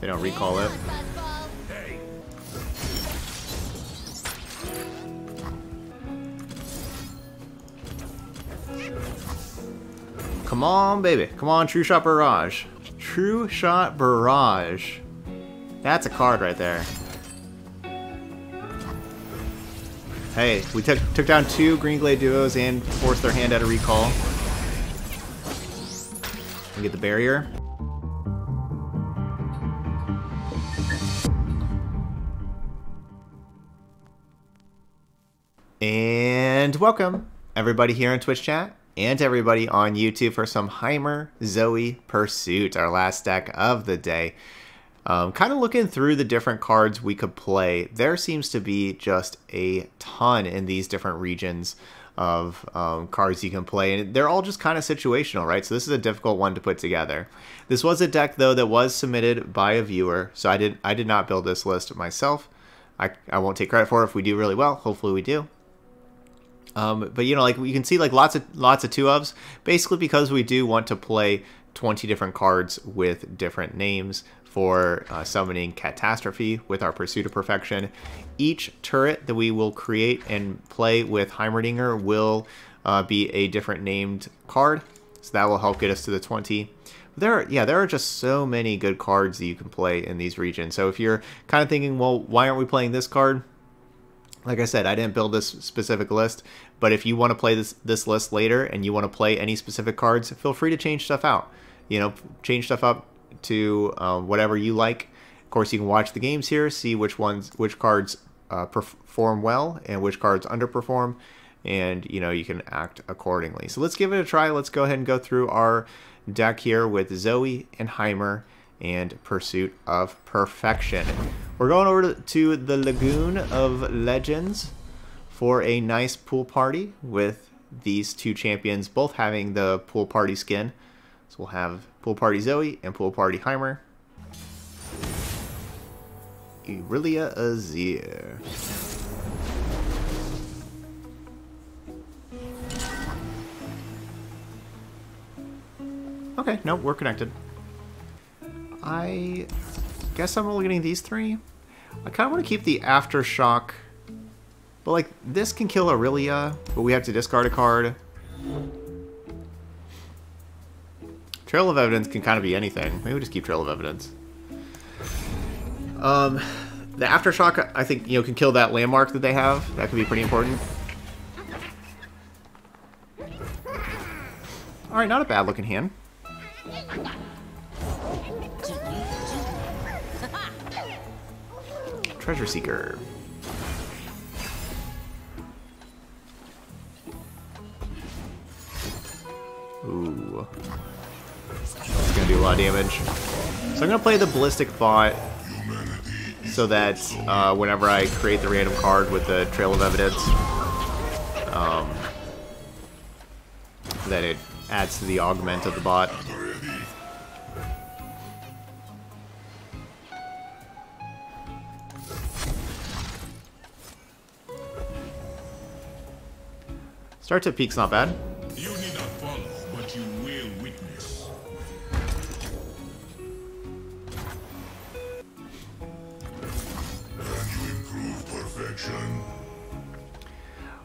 They don't recall it. Come on, baby. Come on, True Shot Barrage. True Shot Barrage. That's a card right there. Hey, we took took down two Green Glade duos and forced their hand out of recall. We get the barrier. Welcome everybody here in Twitch chat and everybody on YouTube for some Heimer Zoe Pursuit, our last deck of the day. Um, kind of looking through the different cards we could play, there seems to be just a ton in these different regions of um, cards you can play, and they're all just kind of situational, right? So this is a difficult one to put together. This was a deck though that was submitted by a viewer, so I did I did not build this list myself. I, I won't take credit for it if we do really well. Hopefully we do. Um, but you know, like you can see, like lots of lots of two ofs, basically because we do want to play 20 different cards with different names for uh, summoning Catastrophe with our Pursuit of Perfection. Each turret that we will create and play with Heimerdinger will uh, be a different named card, so that will help get us to the 20. There, are, yeah, there are just so many good cards that you can play in these regions. So if you're kind of thinking, well, why aren't we playing this card? Like I said, I didn't build this specific list, but if you want to play this this list later and you want to play any specific cards, feel free to change stuff out. You know, change stuff up to uh, whatever you like. Of course, you can watch the games here, see which ones, which cards uh, perform well and which cards underperform, and you know you can act accordingly. So let's give it a try. Let's go ahead and go through our deck here with Zoe and Heimer and Pursuit of Perfection. We're going over to the Lagoon of Legends for a nice pool party with these two champions both having the pool party skin. So we'll have Pool Party Zoe and Pool Party Heimer. Irelia Azir. Okay, no, we're connected. I guess I'm only getting these three. I kind of want to keep the Aftershock. But, like, this can kill Irelia, but we have to discard a card. Trail of Evidence can kind of be anything. Maybe we just keep Trail of Evidence. Um, the Aftershock, I think, you know, can kill that landmark that they have. That could be pretty important. Alright, not a bad looking hand. Treasure Seeker. Ooh. It's gonna do a lot of damage. So I'm gonna play the Ballistic Bot so that uh, whenever I create the random card with the Trail of Evidence, um, that it adds to the augment of the bot. Start to peak's not bad. You need not follow, but you will witness.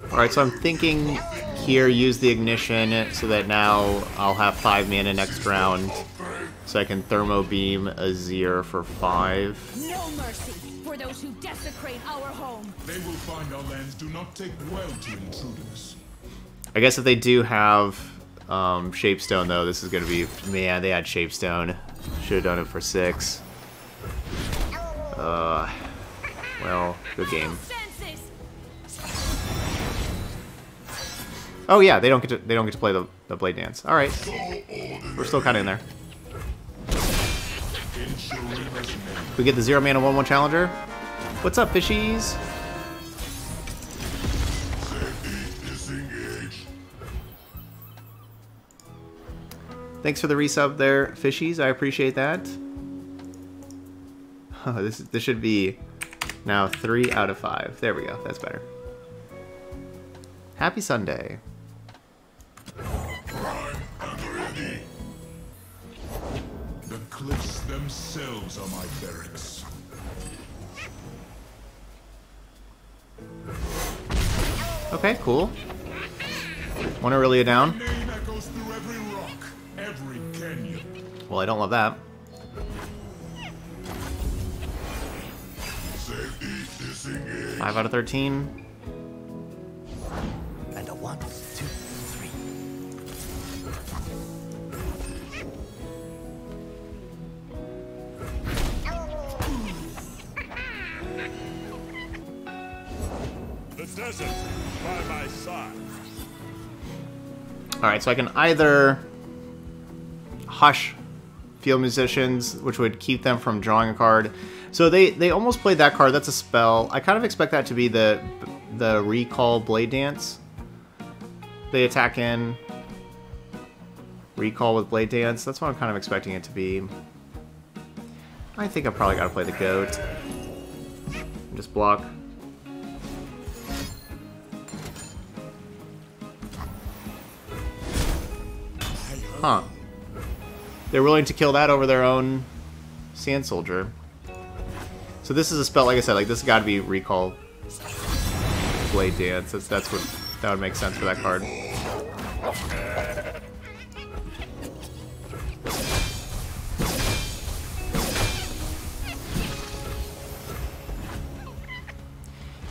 Alright, so I'm thinking here use the ignition so that now I'll have 5 mana next round. So I can Thermo Beam Azir for 5. No mercy for those who desecrate our home. They will find our lands do not take well to intruders. I guess if they do have um, Shapestone though, this is going to be... Man, they had Shapestone. Should have done it for 6. Uh, well, good game. Oh yeah, they don't get to they don't get to play the, the blade dance. All right, we're still kind of in there. We get the zero mana one one challenger. What's up, fishies? Thanks for the resub there, fishies. I appreciate that. Oh, this this should be now three out of five. There we go. That's better. Happy Sunday. The cliffs themselves are my barracks. Okay, cool. One Irelia down. Well, I don't love that. 5 out of 13. And a one, two, three. The desert by my side. Alright, so I can either hush field musicians, which would keep them from drawing a card. So they, they almost played that card. That's a spell. I kind of expect that to be the the recall blade dance. They attack in. Recall with blade dance. That's what I'm kind of expecting it to be. I think I probably got to play the goat. Just block. Huh. They're willing to kill that over their own Sand Soldier. So this is a spell, like I said, like this has got to be Recall Blade Dance. That's, that's what, that would make sense for that card.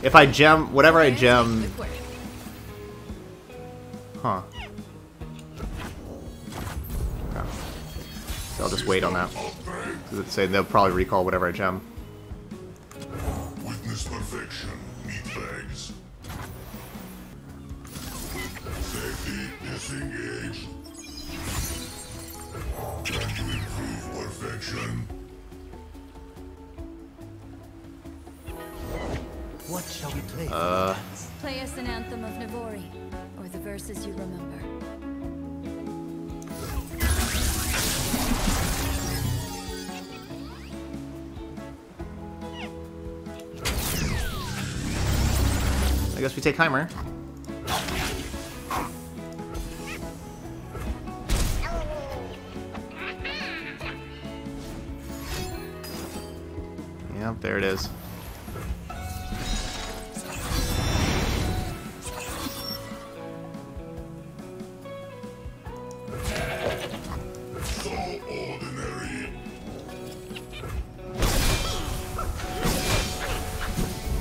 If I gem, whatever I gem, huh. I'll just wait on that. Say they'll probably recall whatever I gem? Yep, there it is.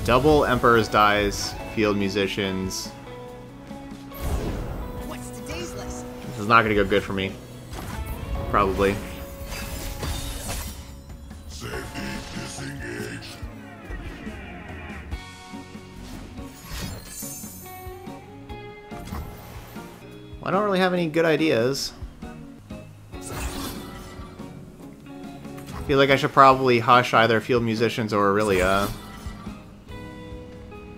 Double Emperor's Dais, Field Musicians. What's today's lesson? This is not going to go good for me. Probably. Any good ideas. feel like I should probably hush either Field Musicians or Irelia. Uh,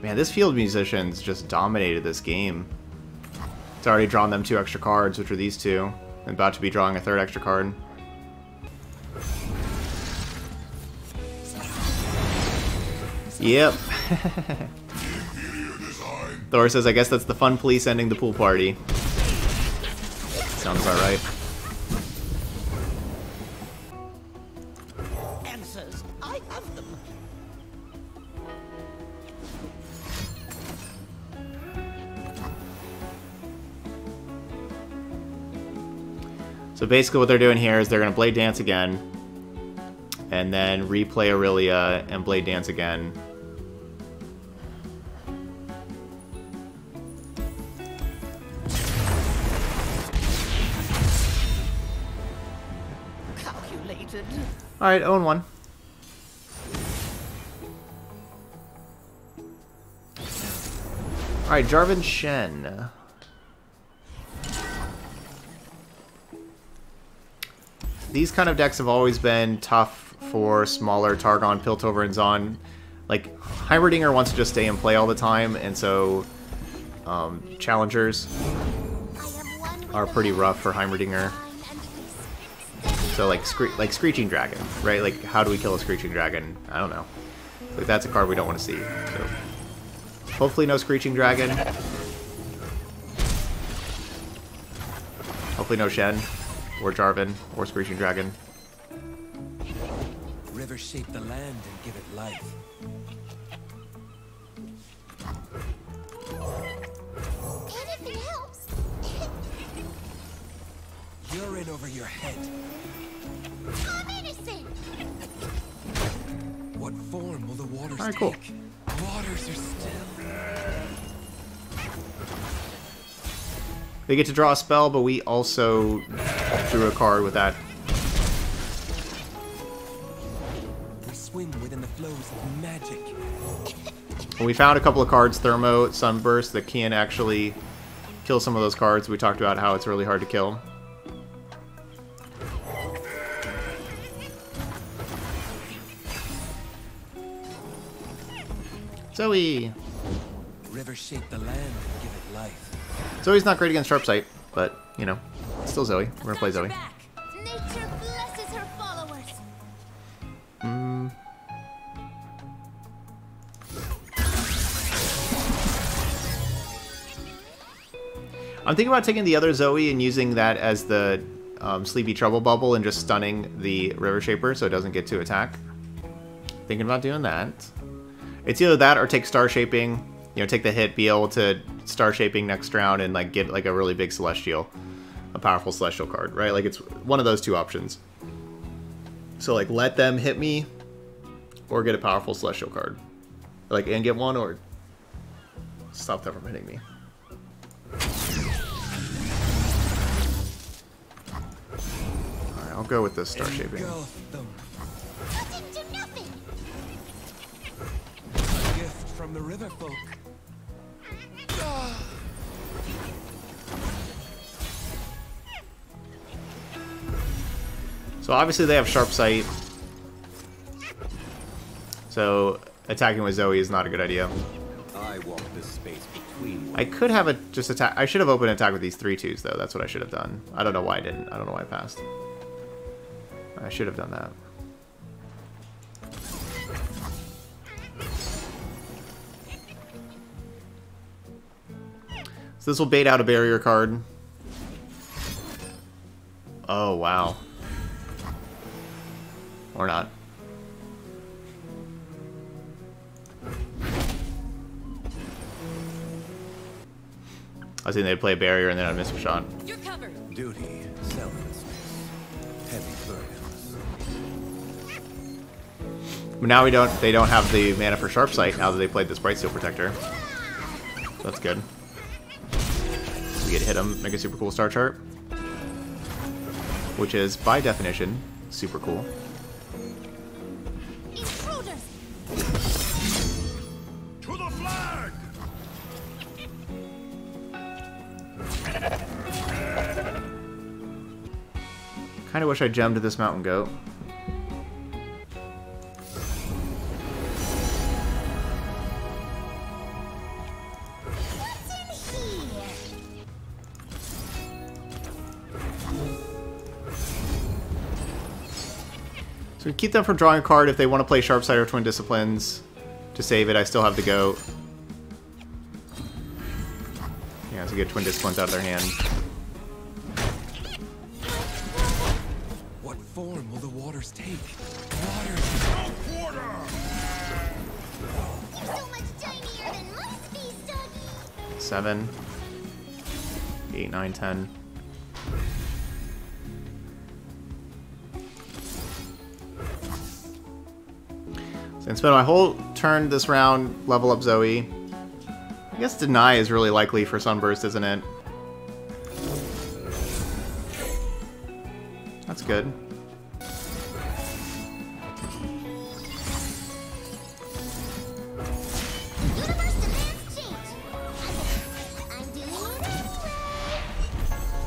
man, this Field Musicians just dominated this game. It's already drawn them two extra cards, which are these two. And about to be drawing a third extra card. Yep. Thor says, I guess that's the fun police ending the pool party. Sounds about right. Answers. I have them. So basically what they're doing here is they're going to Blade Dance again, and then replay Irelia and Blade Dance again. Alright, own one. Alright, Jarvan Shen. These kind of decks have always been tough for smaller Targon, Piltover, and Zaun. Like, Heimerdinger wants to just stay and play all the time, and so um, challengers are pretty rough for Heimerdinger. So like scre like Screeching Dragon, right? Like how do we kill a Screeching Dragon? I don't know. Like that's a card we don't want to see. So hopefully no Screeching Dragon. Hopefully no Shen or Jarvan or Screeching Dragon. Rivers shape the land and give it life. Anything helps. You're in over your head. What form will the waters Alright, cool. take? Waters are still. They get to draw a spell, but we also drew a card with that. We swim within the flows of magic. And we found a couple of cards, Thermo, Sunburst, that can actually kill some of those cards. We talked about how it's really hard to kill. Zoe! Rivers shape the land and give it life. Zoe's not great against Sharp Sight, but, you know, still Zoe. We're gonna play Zoe. Back. Nature blesses her followers. I'm thinking about taking the other Zoe and using that as the um, Sleepy Trouble Bubble and just stunning the River Shaper so it doesn't get to attack. Thinking about doing that. It's either that or take Star Shaping, you know, take the hit, be able to Star Shaping next round and like get like a really big Celestial, a powerful Celestial card, right? Like it's one of those two options. So like let them hit me or get a powerful Celestial card. Like and get one or stop them from hitting me. Alright, I'll go with this Star Shaping. The river folk. Ah. So obviously they have sharp sight. So attacking with Zoe is not a good idea. I walk this space between I could have a just attack. I should have opened attack with these three twos though. That's what I should have done. I don't know why I didn't. I don't know why I passed. I should have done that. So this will bait out a barrier card. Oh wow. Or not. I was thinking they'd play a barrier and then I'd miss a shot. You're covered. duty, selflessness, heavy burdens. But now we don't. They don't have the mana for sharp sight now that they played this bright steel protector. So that's good. We get hit them, make a super cool star chart, which is by definition super cool. Intruders. To the flag! Kind of wish I gemmed this mountain goat. Keep them from drawing a card if they want to play sharp sight or twin disciplines. To save it, I still have the goat. Yeah, to get twin disciplines out of their hand. What form will the waters take? Waters. Quarter! So much tinier than my. Seven, eight, nine, ten. I spend my whole turn this round, level up Zoe. I guess Deny is really likely for Sunburst, isn't it? That's good.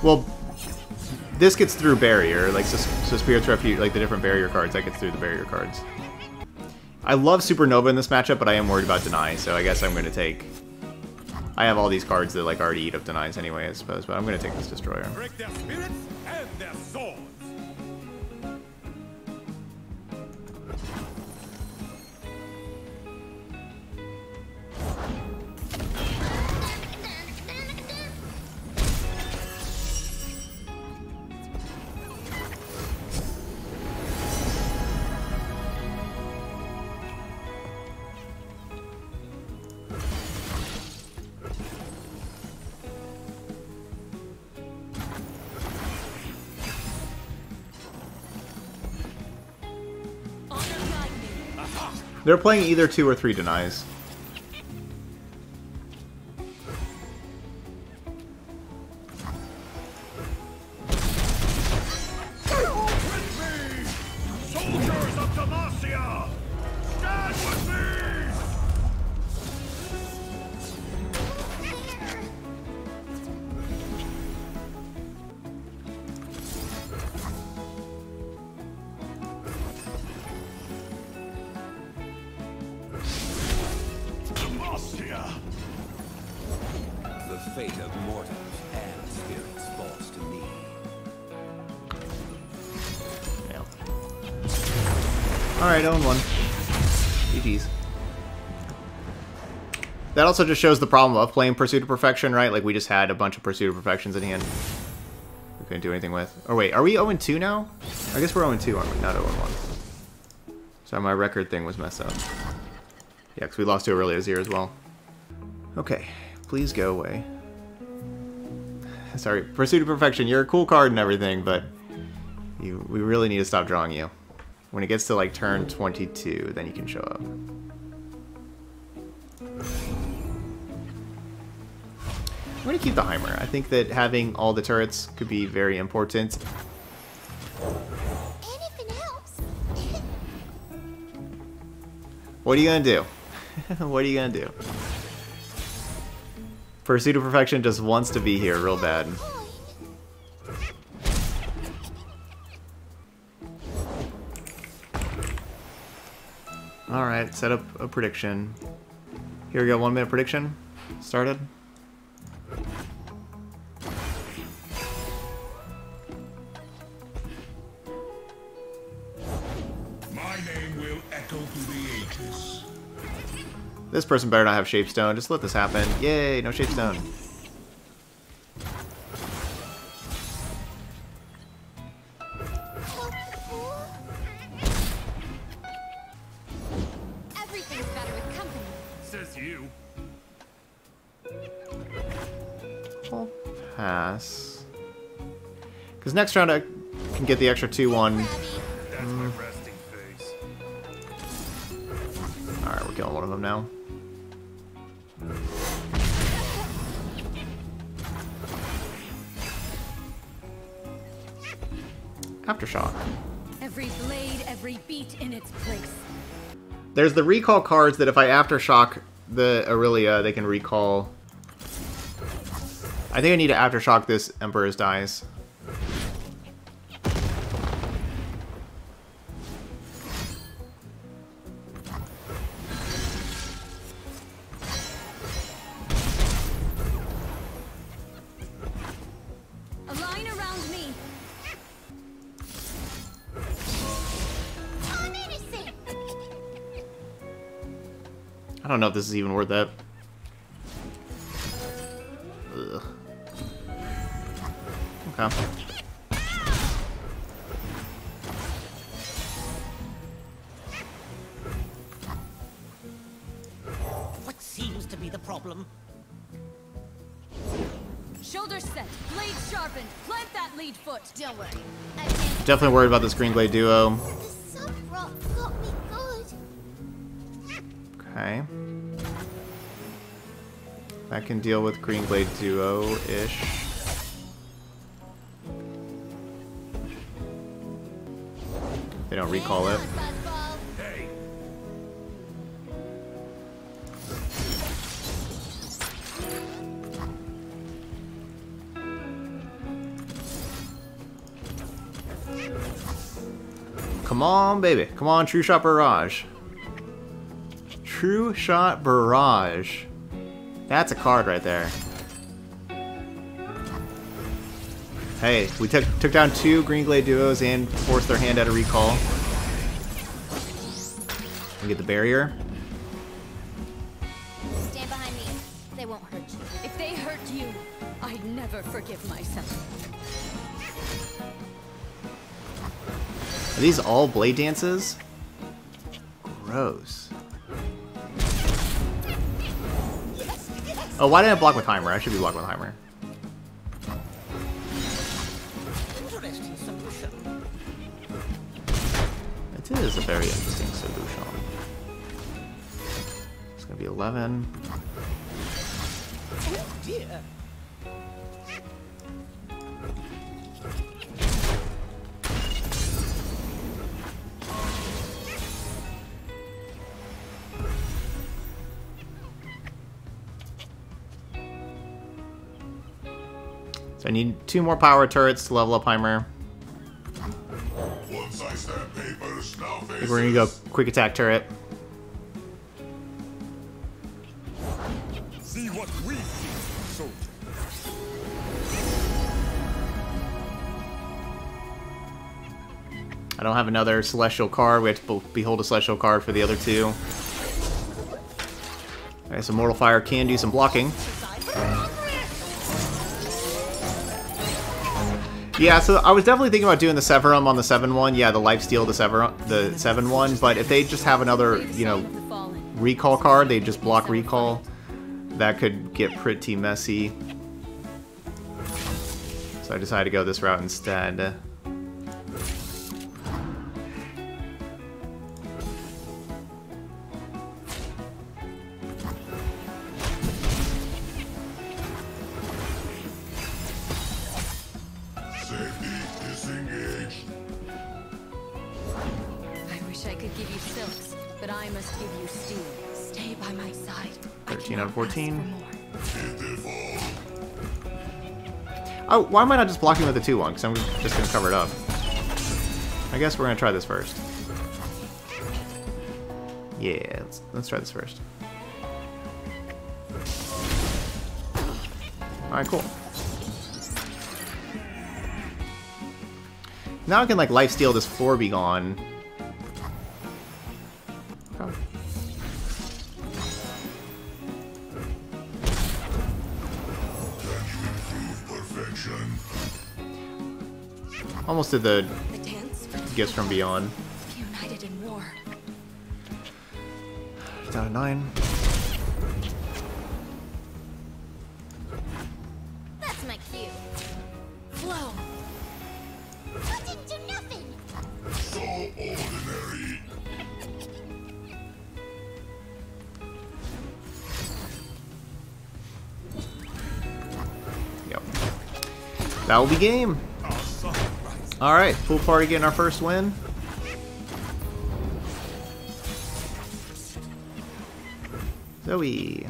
Well, this gets through barrier, like so, so Spirit's Refuge, like the different barrier cards, that gets through the barrier cards. I love Supernova in this matchup, but I am worried about Deny, so I guess I'm going to take... I have all these cards that like already eat up Denies anyway, I suppose, but I'm going to take this Destroyer. Break their spirits and their swords! They're playing either two or three denies. Also just shows the problem of playing Pursuit of Perfection, right? Like, we just had a bunch of Pursuit of Perfections in hand. We couldn't do anything with. Oh, wait, are we 0-2 now? I guess we're 0-2, aren't we? Not 0-1. Sorry, my record thing was messed up. Yeah, because we lost to Irelia's here as well. Okay, please go away. Sorry, Pursuit of Perfection, you're a cool card and everything, but you, we really need to stop drawing you. When it gets to like turn 22, then you can show up. I'm going to keep the Heimer. I think that having all the turrets could be very important. What are you going to do? what are you going to do? Pursuit of Perfection just wants to be here real bad. Alright, set up a prediction. Here we go, one minute prediction. Started. This person better not have Shapestone. Just let this happen. Yay, no Shapestone. Everything's better with company. Says you. I'll pass. Because next round I can get the extra 2-1. That's my resting face. Alright, we're killing one of them now. Aftershock. Every blade, every beat in its place. There's the recall cards that if I Aftershock the Irelia, they can recall. I think I need to Aftershock this Emperor's Dais. If this is even worth it. Ugh. Okay. What seems to be the problem? Shoulders set, blades sharpened. Plant that lead foot. Don't worry. Definitely worried about this Green Glade duo. Deal with Green Glade duo-ish. They don't recall it. Come on, baby. Come on, True Shot Barrage. True Shot Barrage. That's a card right there. Hey, we took took down two Green Glade duos and forced their hand out of recall. We get the barrier. Stand behind me. They won't hurt you. If they hurt you, I'd never forgive myself. Are these all blade dances? Gross. Oh, why didn't I block with Heimer? I should be blocking with Heimer. It is a very interesting solution. It's gonna be 11. Oh dear. I need two more power turrets to level up Heimer. Once I stamp papers, I think we're gonna go quick attack turret. See what we see. I don't have another celestial card. We have to behold a celestial card for the other two. Okay, so Mortal Fire can do some blocking. Yeah, so I was definitely thinking about doing the Severum on the 7-1. Yeah, the Lifesteal, the Severum, the 7-1. But if they just have another, you know, recall card, they just block recall. That could get pretty messy. So I decided to go this route instead. Oh, why am I not just blocking with the 2-1? Because I'm just going to cover it up. I guess we're going to try this first. Yeah, let's, let's try this first. Alright, cool. Now I can, like, lifesteal this floor be gone. Almost did the The gifts from beyond. united in war. Down to 9. That's my cue. Flow. I didn't do nothing. So ordinary. Yep. That will be game. Alright, pool party getting our first win. Zoe.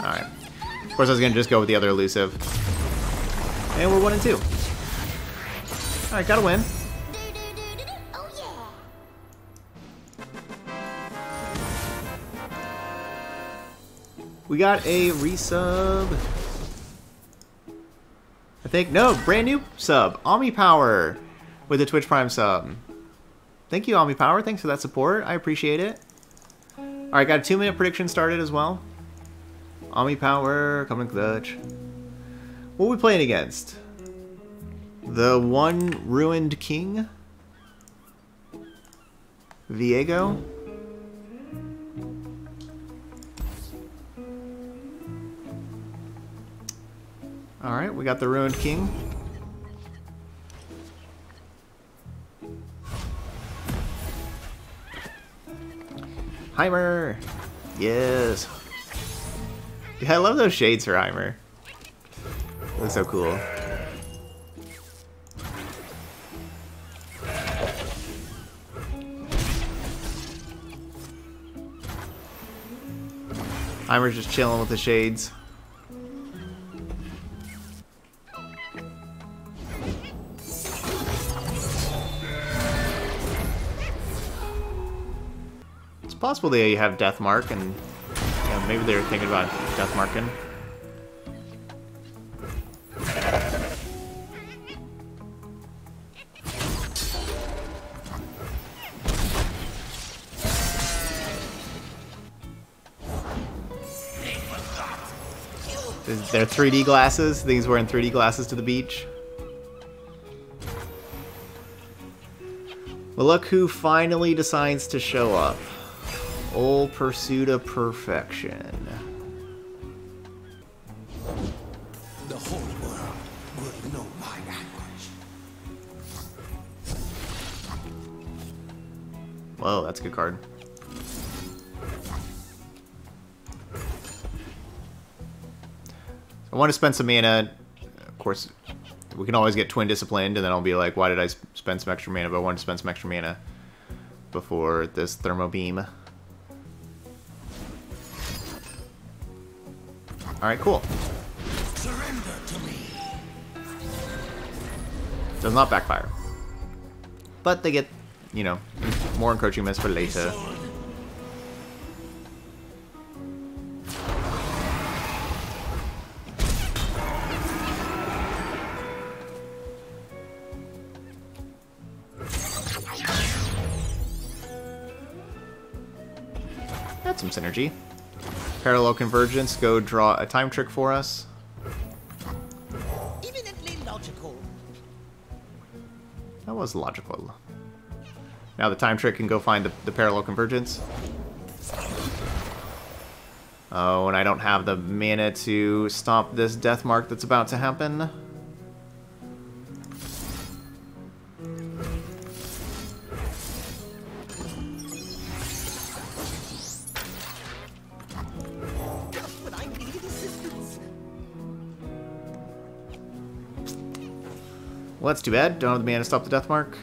Alright. Of course, I was to just go with the other elusive. And we're 1 and 2. Alright, gotta win. We got a resub. I think, no, brand new sub. Omni Power with the Twitch Prime sub. Thank you, Omni Power. Thanks for that support. I appreciate it. Alright, got a two minute prediction started as well. Omni Power, coming clutch. What are we playing against? The one ruined king? Viego? We got the Ruined King. Heimer! Yes! Yeah, I love those shades for Heimer. Looks so cool. Heimer's just chilling with the shades. Possible they have Death Mark, and you know, maybe they're thinking about Death Marking. Is there 3D glasses? Things wearing 3D glasses to the beach. Well, look who finally decides to show up. Old pursuit of perfection. The whole world will know my language. Whoa, that's a good card. I want to spend some mana. Of course, we can always get Twin Disciplined, and then I'll be like, why did I spend some extra mana? But I want to spend some extra mana before this Thermo Beam. Alright, cool. Surrender to me. Does not backfire. But they get, you know, more encroaching mist for later. That's some synergy. Parallel convergence, go draw a time trick for us. Eminently logical. That was logical. Now the time trick can go find the, the parallel convergence. Oh, and I don't have the mana to stop this death mark that's about to happen. Too bad. Don't have the mana to stop the death mark.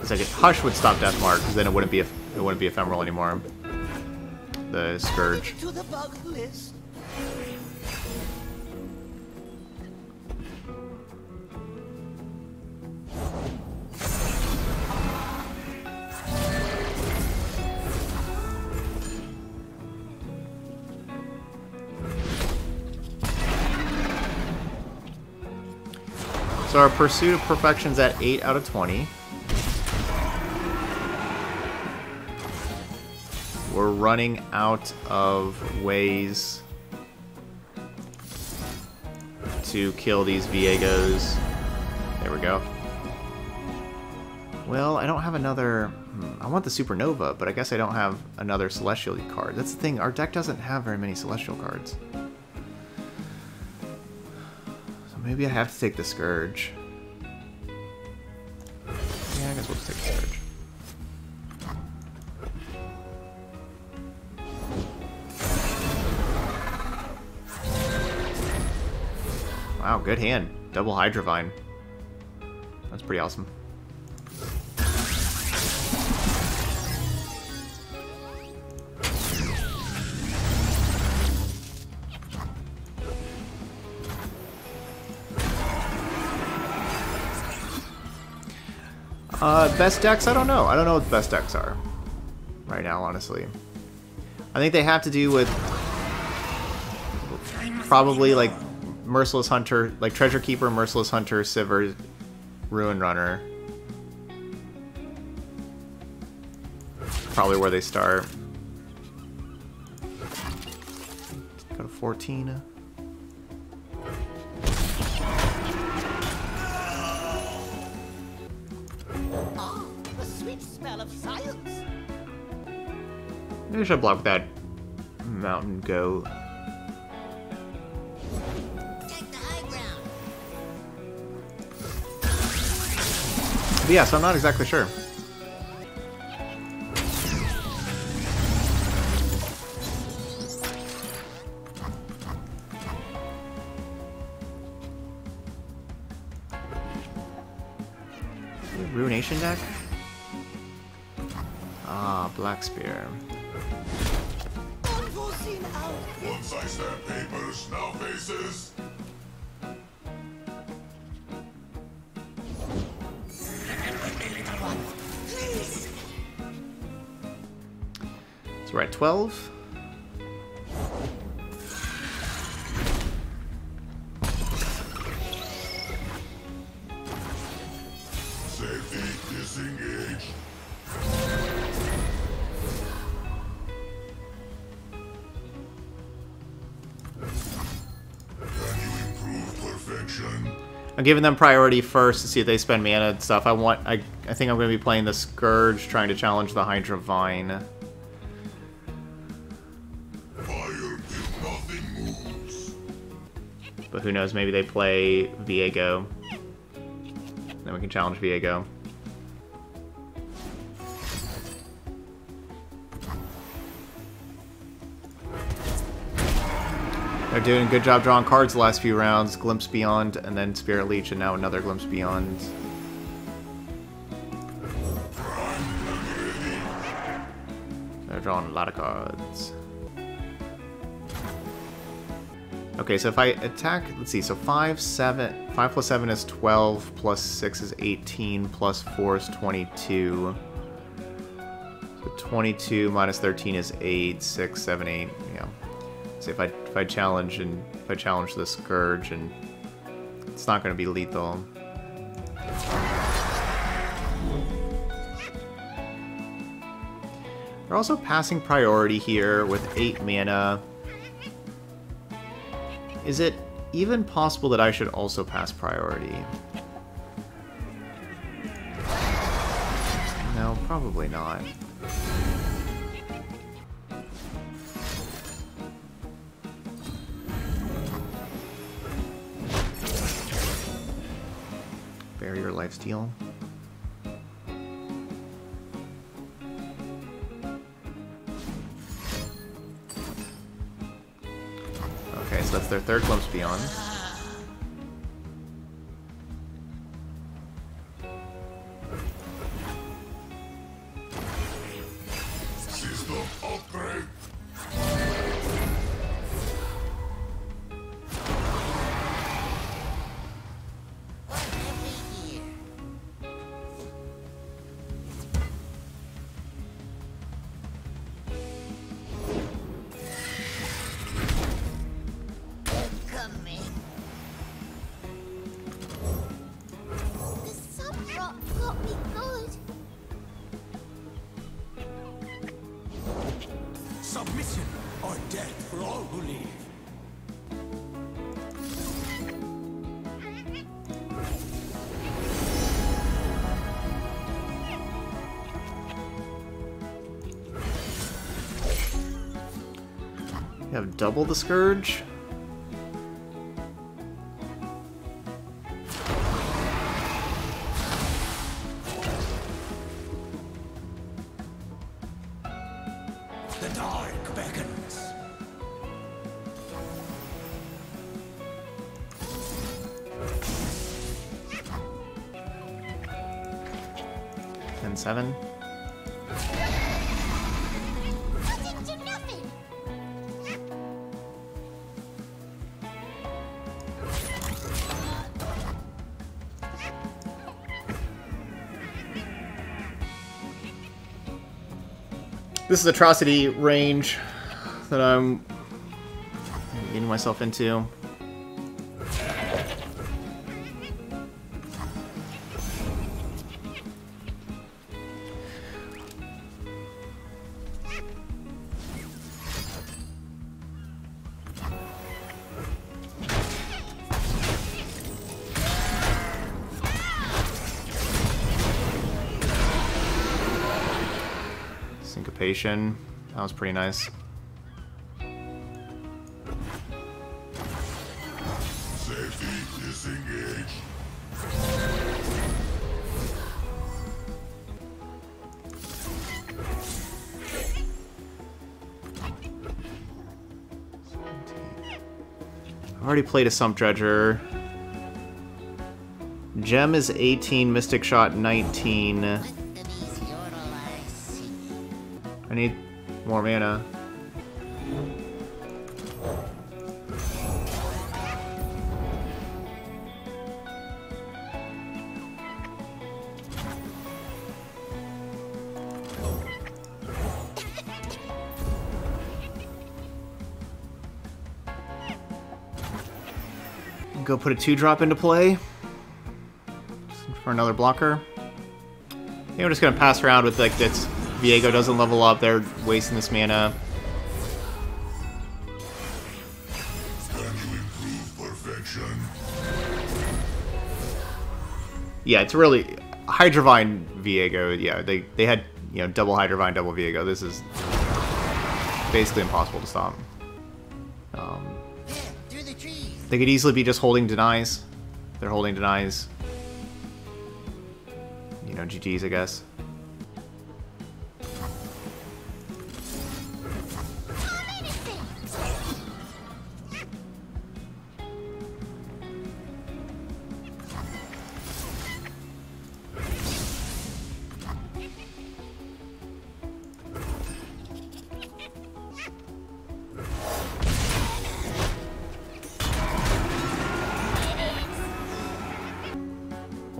It's Hush would stop death mark, because then it wouldn't be it wouldn't be ephemeral anymore. The scourge. Our pursuit of perfection's at 8 out of 20. We're running out of ways to kill these Viegos. There we go. Well, I don't have another... hmm, I want the Supernova, but I guess I don't have another Celestial card. That's the thing, our deck doesn't have very many Celestial cards. Maybe I have to take the Scourge. Yeah, I guess we'll just take the Scourge. Wow, good hand. Double Hydrovine. That's pretty awesome. Uh, best decks? I don't know. I don't know what the best decks are right now, honestly. I think they have to do with probably like Merciless Hunter, like Treasure Keeper, Merciless Hunter, Sivir, Ruin Runner. Probably where they start. Go to 14. Maybe I should block that mountain goat. But yeah, so I'm not exactly sure. Ruination deck? Ah, Black Spear. Once I stamp papers, now faces. So we're at 12. Giving them priority first to see if they spend mana and stuff. I want. I, I think I'm going to be playing the Scourge, trying to challenge the Hydra Vine. Fire till nothing moves. But who knows? Maybe they play Viego. Then we can challenge Viego. They're doing a good job drawing cards the last few rounds. Glimpse Beyond, and then Spirit Leech, and now another Glimpse Beyond. They're drawing a lot of cards. Okay, so if I attack, let's see, so 5, 7, 5 plus 7 is 12, plus 6 is 18, plus 4 is 22. So 22 minus 13 is 8, 6, 7, 8, yeah. If I if I challenge and if I challenge the Scourge and it's not gonna be lethal. We're also passing priority here with 8 mana. Is it even possible that I should also pass priority? No, probably not. Barrier lifesteal. Okay, so that's their third glimpse beyond. Double the Scourge. The dark beckons. And seven. This is atrocity range that I'm getting myself into. That was pretty nice. Safety. I've already played a Sump Dredger. Gem is 18, Mystic Shot 19. More mana. Go put a two drop into play for another blocker. I think I'm just gonna pass around with like this. Viego doesn't level up. They're wasting this mana. Yeah, it's really Hydrovine Viego. Yeah, they they had you know double Hydrovine, double Viego. This is basically impossible to stop. Um, they could easily be just holding denies. They're holding denies. You know, GG's, I guess.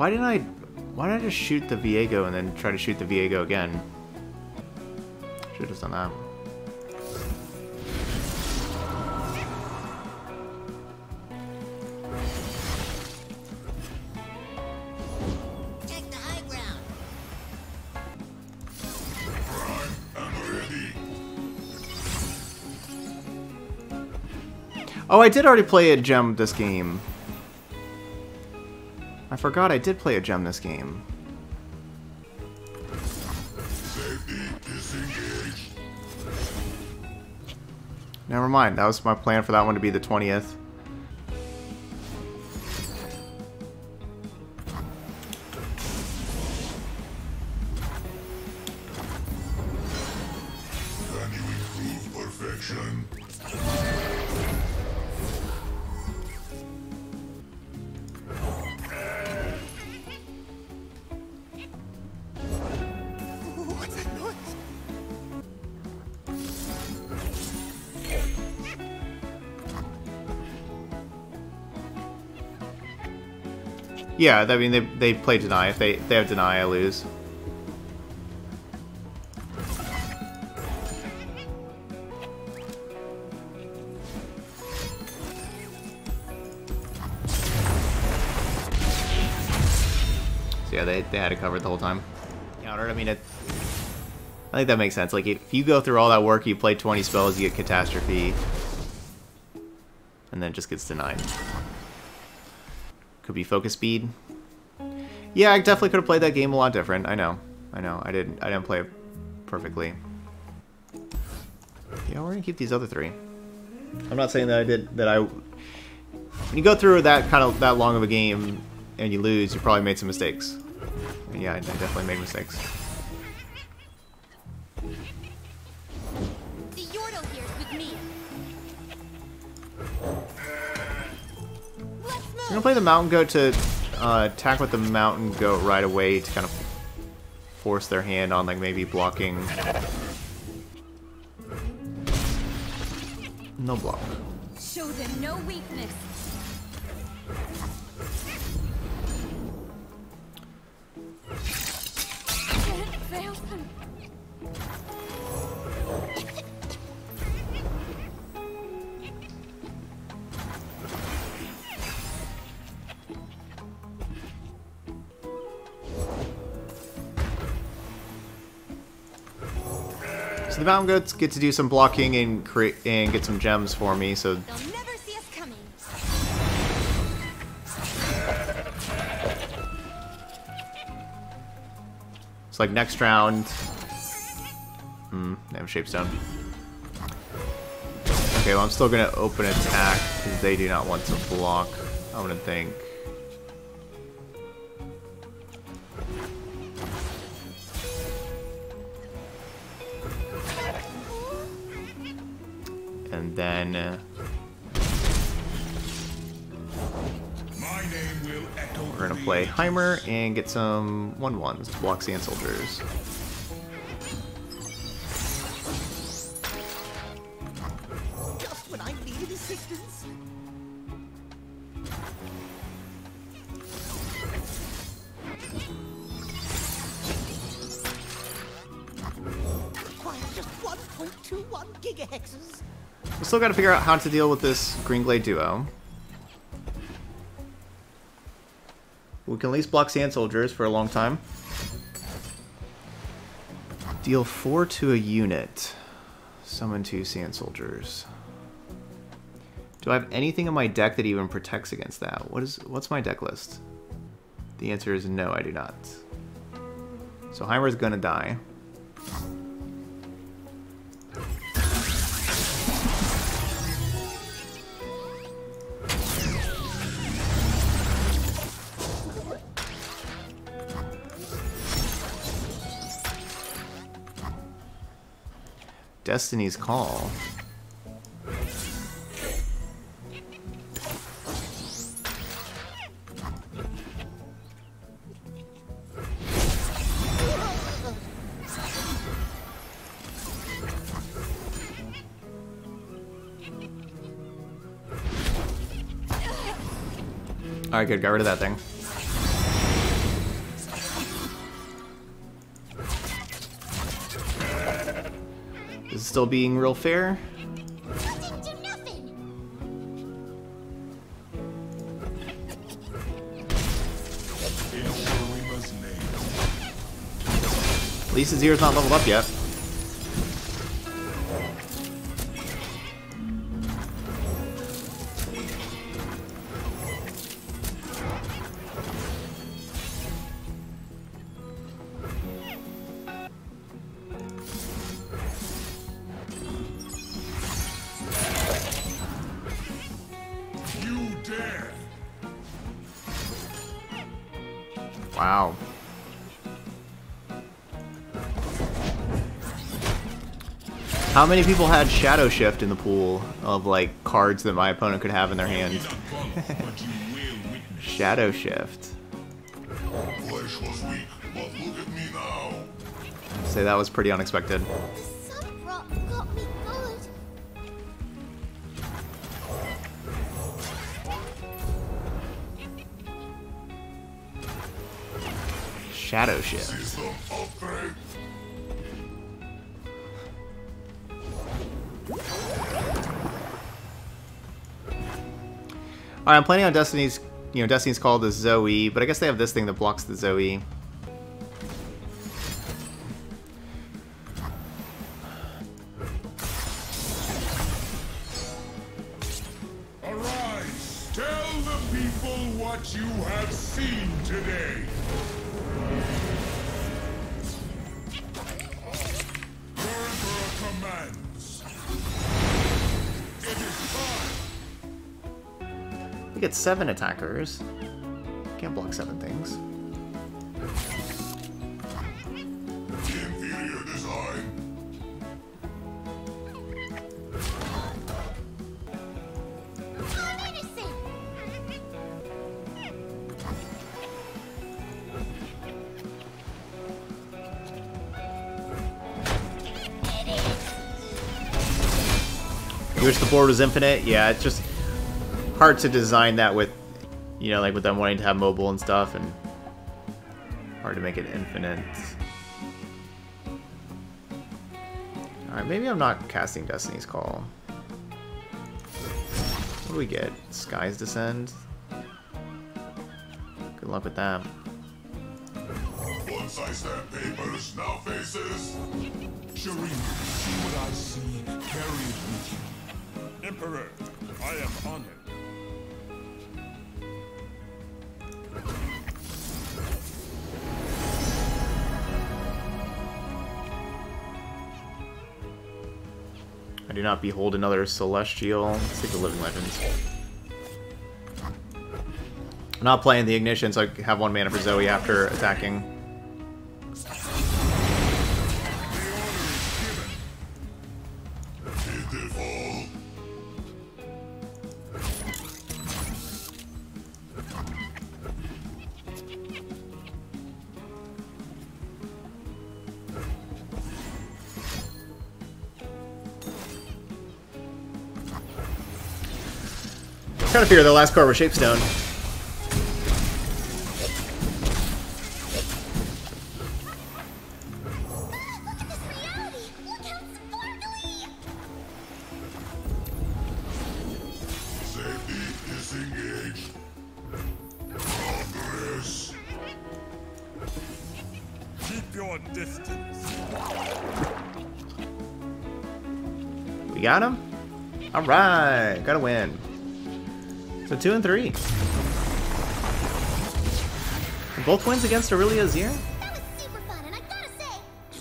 Why didn't I... Why did I just shoot the Viego and then try to shoot the Viego again? Should have done that. Take the high ground. Oh, I did already play a gem this game. Forgot I did play a gem this game. Never mind, that was my plan for that one to be the 20th. Yeah, I mean, they, they play deny. If they, they have deny, I lose. So yeah, they, they had it covered the whole time. Countered, I mean, it, I think that makes sense. Like, if you go through all that work, you play 20 spells, you get Catastrophe, and then it just gets denied. Could be focus speed. Yeah, I definitely could have played that game a lot different. I know. I know. I didn't I didn't play it perfectly. Yeah, we're gonna keep these other three. I'm not saying that I did that I when you go through that kind of that long of a game and you lose, you probably made some mistakes. And yeah, I definitely made mistakes. I'm gonna play the mountain goat to uh, attack with the mountain goat right away to kind of force their hand on like maybe blocking. No block. Show them no weakness. So the mountain goats get to do some blocking and create and get some gems for me. So They'll never see us coming. it's like next round. Hmm, they have shapestone. Okay, well I'm still gonna open attack because they do not want to block. I'm gonna think. And then uh, My name will echo. we're gonna play Heimer and get some one ones to block Sand Soldiers. Still gotta figure out how to deal with this Green Glade duo. We can at least block Sand Soldiers for a long time. Deal 4 to a unit. Summon 2 Sand Soldiers. Do I have anything in my deck that even protects against that? What is what's my deck list? The answer is no, I do not. So Heimer's gonna die. Destiny's Call. Alright, good. Got rid of that thing. Still being real fair. Azir's not leveled up yet. How many people had Shadow Shift in the pool of like cards that my opponent could have in their hand? Shadow Shift. Say that was pretty unexpected. Shadow Shift. Alright, I'm planning on Destiny's, you know, Destiny's called the Zoe, but I guess they have this thing that blocks the Zoe. Seven attackers. Can't block seven things. You wish the board was infinite? Yeah, it's just hard to design that with, you know, like with them wanting to have mobile and stuff, and hard to make it infinite. Alright, maybe I'm not casting Destiny's Call. What do we get? Skies Descend? Good luck with that. Once I stamp papers, now faces. Shireen, see what I see. Carry it with you. Emperor, I am honored. Do not behold another Celestial. Let's take the Living Legends. I'm not playing the Ignition, so I have one mana for Zoe after attacking. Figure the last card was Shapestone. We got him? Alright, gotta win. So two and three. Both wins against Irelia Azir? That was super fun, and I gotta say,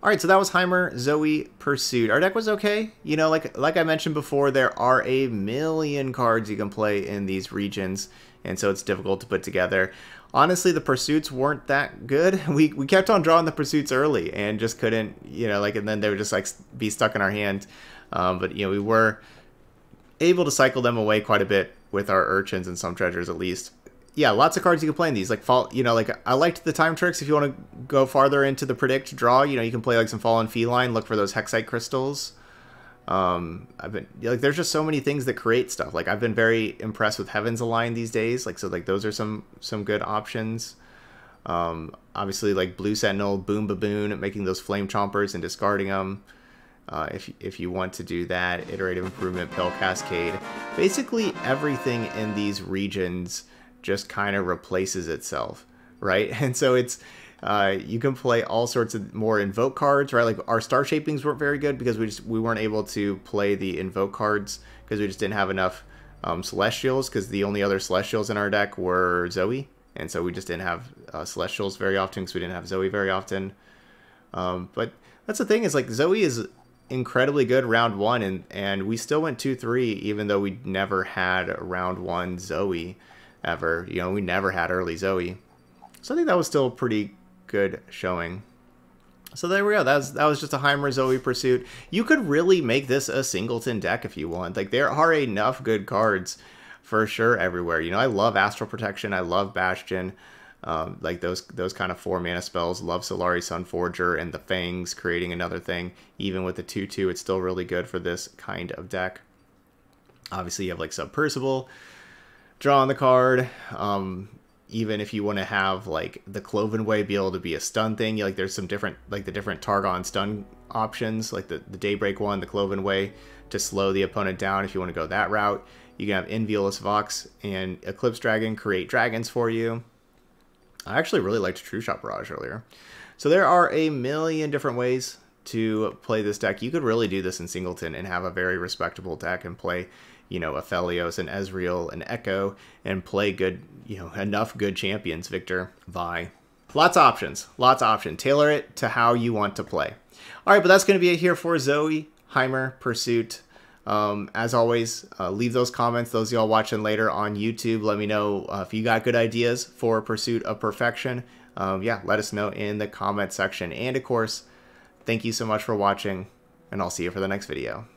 Alright, so that was Heimer, Zoe, Pursuit. Our deck was okay. You know, like like I mentioned before, there are a million cards you can play in these regions, and so it's difficult to put together. Honestly, the pursuits weren't that good. We we kept on drawing the pursuits early and just couldn't, you know, like and then they would just like be stuck in our hand. Um, but you know, we were able to cycle them away quite a bit with our urchins and some treasures at least. Yeah, lots of cards you can play in these. Like fall, you know, like I liked the time tricks. If you want to go farther into the predict draw, you know, you can play like some fallen feline. Look for those hexite crystals. Um, I've been like, there's just so many things that create stuff. Like I've been very impressed with Heavens Align these days. Like so, like those are some some good options. Um, obviously, like Blue Sentinel, Boom Baboon, making those Flame Chompers and discarding them. Uh, if, if you want to do that, Iterative Improvement, Pill Cascade. Basically, everything in these regions just kind of replaces itself, right? And so it's uh, you can play all sorts of more invoke cards, right? Like our star shapings weren't very good because we just we weren't able to play the invoke cards because we just didn't have enough um, celestials because the only other celestials in our deck were Zoe, and so we just didn't have uh, celestials very often because we didn't have Zoe very often. Um, but that's the thing is like Zoe is incredibly good round one, and and we still went two three even though we never had round one Zoe ever. You know, we never had early Zoe, so I think that was still pretty good showing. So there we go. That was that was just a Heimer Zoe pursuit. You could really make this a singleton deck if you want. Like there are enough good cards for sure everywhere. You know, I love Astral Protection. I love Bastion. Um, like those those kind of four mana spells. Love Solari Sunforger and the Fangs creating another thing. Even with the two two, it's still really good for this kind of deck. Obviously, you have like Submersible, draw on the card. Um, even if you want to have like the Cloven Way be able to be a stun thing, like there's some different like the different Targon stun options, like the, the Daybreak one, the Cloven Way, to slow the opponent down if you want to go that route. You can have Envious Vox and Eclipse Dragon create dragons for you. I actually really liked True Shot Barrage earlier. So there are a million different ways to play this deck. You could really do this in Singleton and have a very respectable deck and play you know, Aphelios and Ezreal and Echo and play good, you know, enough good champions, Viktor, Vi. Lots of options. Lots of options. Tailor it to how you want to play. All right, but that's going to be it here for Zoe, Heimer, Pursuit. Um, as always, uh, leave those comments. Those y'all watching later on YouTube, let me know uh, if you got good ideas for Pursuit of Perfection. Um, yeah, let us know in the comment section. And of course, thank you so much for watching, and I'll see you for the next video.